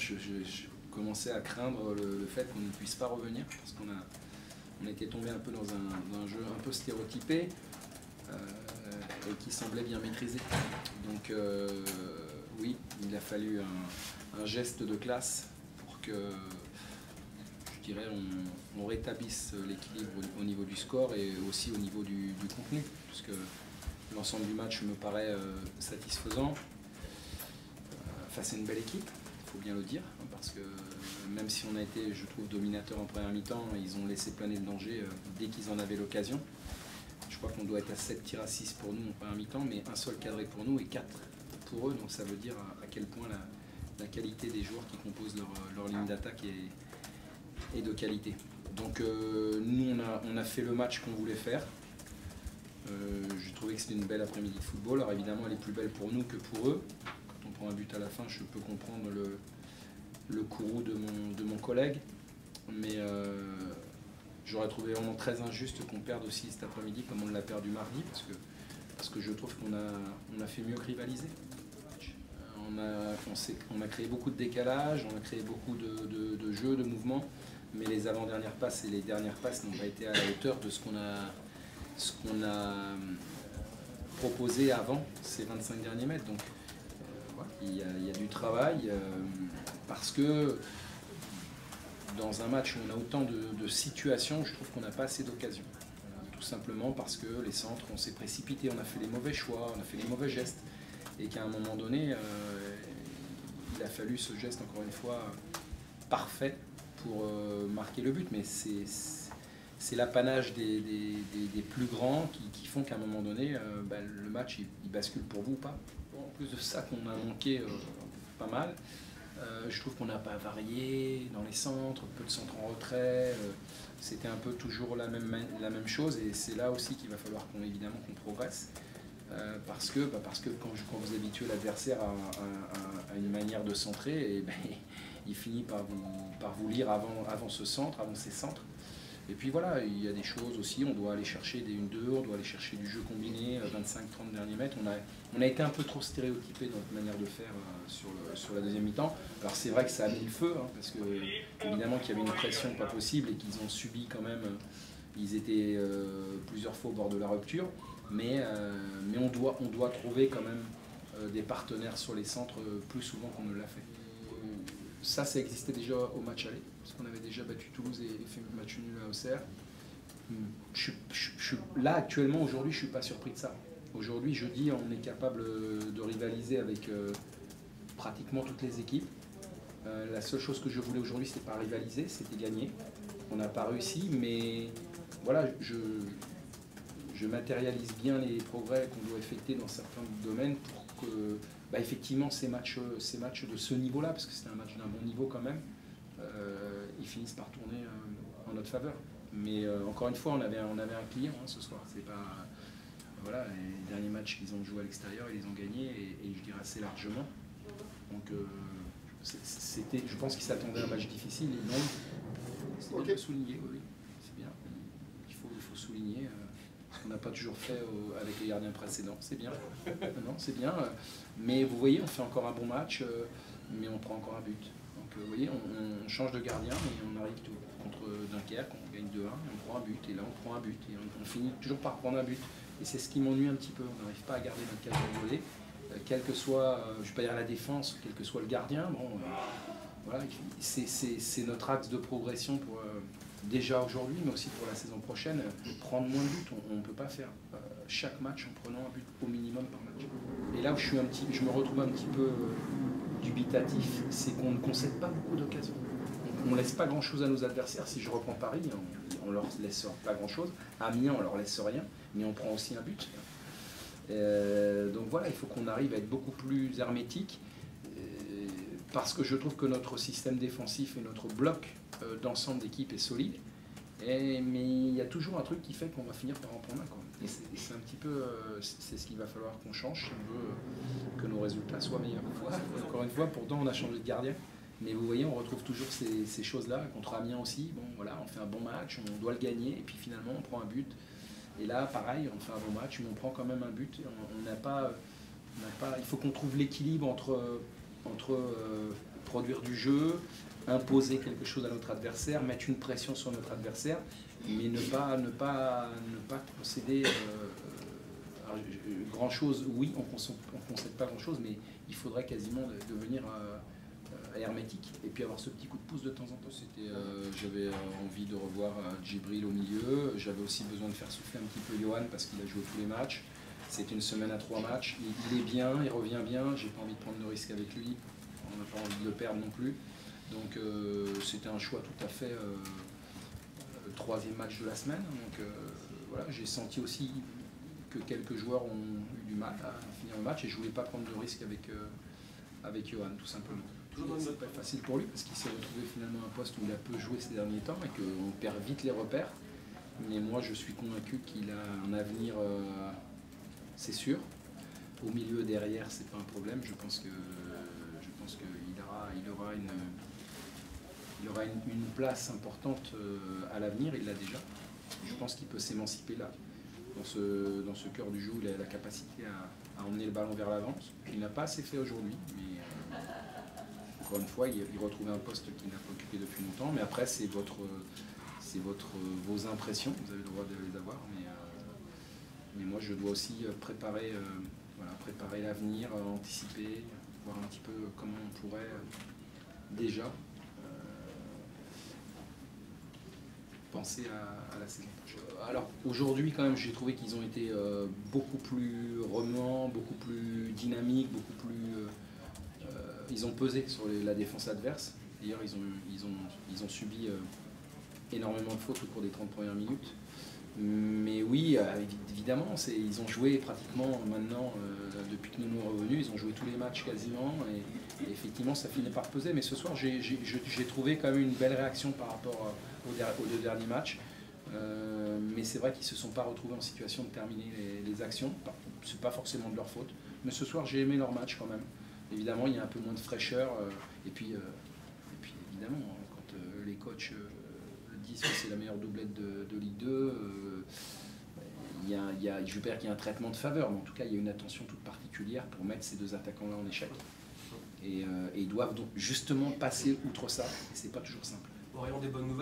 je, commençais à craindre le, fait qu'on ne puisse pas revenir parce qu'on a, on était tombé un peu dans un, jeu un peu stéréotypé euh, et qui semblait bien maîtrisé. Donc euh, oui, il a fallu un, geste de classe pour que je dirais on, rétablisse l'équilibre au, niveau du score et aussi au niveau du, contenu, puisque l'ensemble du match me paraît euh, satisfaisant. Face c'est une belle équipe, faut bien le dire, hein, parce que même si on a été, je trouve, dominateur en première mi-temps, ils ont laissé planer le danger euh, dès qu'ils en avaient l'occasion. Je crois qu'on doit être à 7 tirs à 6 pour nous en première mi-temps, mais un seul cadré pour nous et 4 pour eux. Donc ça veut dire à, quel point la, qualité des joueurs qui composent leur, ligne d'attaque est, de qualité. Donc euh, nous, on a, fait le match qu'on voulait faire. Euh, J'ai trouvé que c'était une belle après-midi de football. Alors évidemment, elle est plus belle pour nous que pour eux. Quand on prend un but à la fin, je peux comprendre le, le courroux de mon, de mon collègue. Mais euh, j'aurais trouvé vraiment très injuste qu'on perde aussi cet après-midi comme on l'a perdu mardi, parce que, parce que je trouve qu'on a, on a fait mieux que rivaliser. On a, on, a créé beaucoup de décalage, on a créé beaucoup de, de, jeux, de mouvements, mais les avant-dernières passes et les dernières passes n'ont pas été à la hauteur de ce qu'on a, a proposé avant ces 25 derniers mètres. Donc, euh, il, y a, du travail. Euh, parce que dans un match où on a autant de, situations, je trouve qu'on n'a pas assez d'occasions. Tout simplement parce que les centres, on s'est précipité, on a fait les mauvais choix, on a fait les mauvais gestes, et qu'à un moment donné, euh, il a fallu ce geste, encore une fois, parfait pour euh, marquer le but. Mais c'est l'apanage des, plus grands qui, font qu'à un moment donné, euh, bah, le match, il, bascule pour vous ou pas. en plus de ça, qu'on a manqué pas mal. Euh, je trouve qu'on n'a pas varié dans les centres, peu de centres en retrait. Euh, c'était un peu toujours la même, la même chose et c'est là aussi qu'il va falloir qu'on évidemment qu'on progresse. Euh, parce, que, bah, parce que quand, quand vous habituez l'adversaire à, une manière de centrer, et eh ben, il finit par vous, par vous lire avant, avant ce centre, avant ces centres. Et puis voilà, il y a des choses aussi, on doit aller chercher des 1-2, on doit aller chercher du jeu combiné, 25-30 euh, derniers mètres. On a, on a été un peu trop stéréotypé dans notre manière de faire euh, sur, sur la deuxième mi-temps. Alors c'est vrai que ça a mis le feu, hein, parce que évidemment qu'il y avait une pression pas possible et qu'ils ont subi quand même, euh, ils étaient plusieurs fois au bord de la rupture. Mais, mais on, doit, on doit trouver quand même des partenaires sur les centres plus souvent qu'on ne l'a fait ça, ça existait déjà au match aller, parce qu'on avait déjà battu Toulouse et fait match nul à Auxerre. Je, là, actuellement, aujourd'hui, je ne suis pas surpris de ça. Aujourd'hui, je dis, on est capable de rivaliser avec euh, pratiquement toutes les équipes. Euh, la seule chose que je voulais aujourd'hui, c'était pas rivaliser, c'était gagner. On n'a pas réussi, mais voilà, je matérialise bien les progrès qu'on doit effectuer dans certains domaines pour que bah, effectivement ces matchs, ces matchs de ce niveau-là, parce que c'était un match d'un bon niveau quand même, euh, ils finissent par tourner euh, en notre faveur. Mais euh, encore une fois, on avait, on avait un client hein, ce soir. C'est pas voilà, les derniers matchs qu'ils ont joué à l'extérieur, ils les ont gagnés et, je dirais assez largement. Donc c'était, je pense qu'ils s'attendaient à un match difficile et non, c'est bien souligner, oui, c'est bien. Il faut, il faut souligner ce qu'on n'a pas toujours fait avec les gardiens précédents. C'est bien. non, c'est bien. Mais vous voyez, on fait encore un bon match, euh, mais on prend encore un but. Donc euh, vous voyez, on, change de gardien, mais on arrive tout. Contre Dunkerque, on gagne 2-1, on prend un but, et là on prend un but, et on, finit toujours par prendre un but. Et c'est ce qui m'ennuie un petit peu. On n'arrive pas à garder notre cage de voler, euh, quel que soit, je ne pas dire la défense, quel que soit le gardien. Bon, voilà, c'est notre axe de progression pour déjà aujourd'hui, mais aussi pour la saison prochaine, prendre moins de buts. On ne peut pas faire euh, chaque match en prenant un but au minimum par match. Et là où je, suis un petit, je me retrouve un petit peu euh, dubitatif, c'est qu'on ne concède pas beaucoup d'occasions. On ne laisse pas grand-chose à nos adversaires. Si je reprends Paris, on, ne leur laisse pas grand-chose. Amiens, on leur laisse rien, mais on prend aussi un but. Euh, donc voilà, il faut qu'on arrive à être beaucoup plus hermétique parce que je trouve que notre système défensif et notre bloc d'ensemble d'équipe est solide. Et, mais il y a toujours un truc qui fait qu'on va finir par en prendre un. Quoi. Et c'est un petit peu, euh, c'est ce qu'il va falloir qu'on change si on veut euh, que nos résultats soient meilleurs. Encore une fois, pourtant on a changé de gardien. Mais vous voyez, on retrouve toujours ces, choses-là. Contre Amiens aussi, bon voilà, on fait un bon match, on doit le gagner, et puis finalement on prend un but. Et là, pareil, on fait un bon match, mais on prend quand même un but. On n'a pas, pas, il faut qu'on trouve l'équilibre entre entre produire du jeu, imposer quelque chose à notre adversaire, mettre une pression sur notre adversaire, mais ne pas, ne pas, ne pas concéder euh, grand chose. Oui, on ne concède pas grand chose, mais il faudrait quasiment devenir hermétique et puis avoir ce petit coup de pouce de temps en temps. J'avais envie de revoir Djibril au milieu. J'avais aussi besoin de faire souffler un petit peu Johan parce qu'il a joué tous les matchs. C'est une semaine à trois matchs. Il, est bien, il revient bien. J'ai pas envie de prendre de risque avec lui. On n'a pas envie de le perdre non plus. Donc euh, c'était un choix tout à fait euh, le troisième match de la semaine. Donc euh, voilà, j'ai senti aussi que quelques joueurs ont eu du mal à finir le match et je voulais pas prendre de risque avec, avec Johan tout simplement. C'est pas facile pour lui parce qu'il s'est retrouvé finalement un poste où il a peu joué ces derniers temps et qu'on perd vite les repères. Mais moi je suis convaincu qu'il a un avenir c'est sûr. Au milieu, derrière, c'est pas un problème. Je pense que je pense qu'il aura, une, aura une, place importante euh, à l'avenir. Il l'a déjà. Je pense qu'il peut s'émanciper là, dans ce, dans cœur du jeu. Il a la capacité à, emmener le ballon vers l'avant. Il n'a pas assez fait aujourd'hui, mais euh, encore une fois, il, il retrouve un poste qu'il n'a pas occupé depuis longtemps. Mais après, c'est votre, c'est votre, vos impressions. Vous avez le droit de les avoir, euh, mais moi, je dois aussi euh, préparer, euh, préparer l'avenir, euh, anticiper, voir un petit peu comment on pourrait déjà penser à, la saison Alors aujourd'hui quand même j'ai trouvé qu'ils ont été beaucoup plus remuants, beaucoup plus dynamiques, beaucoup plus... ils ont pesé sur la défense adverse. D'ailleurs ils ont, ils, ont, ils ont subi énormément de fautes au cours des 30 premières minutes. Mais oui, euh, évidemment, ils ont joué pratiquement maintenant, euh, depuis que nous nous revenus, ils ont joué tous les matchs quasiment, et, effectivement ça finit par peser. Mais ce soir, j'ai trouvé quand même une belle réaction par rapport aux, deux derniers matchs. Euh, mais c'est vrai qu'ils ne se sont pas retrouvés en situation de terminer les, actions. Ce n'est pas forcément de leur faute. Mais ce soir, j'ai aimé leur match quand même. Évidemment, il y a un peu moins de fraîcheur. et, puis, et puis, évidemment, quand les coachs disent que c'est la meilleure doublette de, Ligue 2. Il y a, il y a, je qu'il y a un traitement de faveur, mais en tout cas, il y a une attention toute particulière pour mettre ces deux attaquants-là en échec. Et, euh, ils doivent donc justement passer outre ça, et c'est pas toujours simple. Aurions des bonnes nouvelles?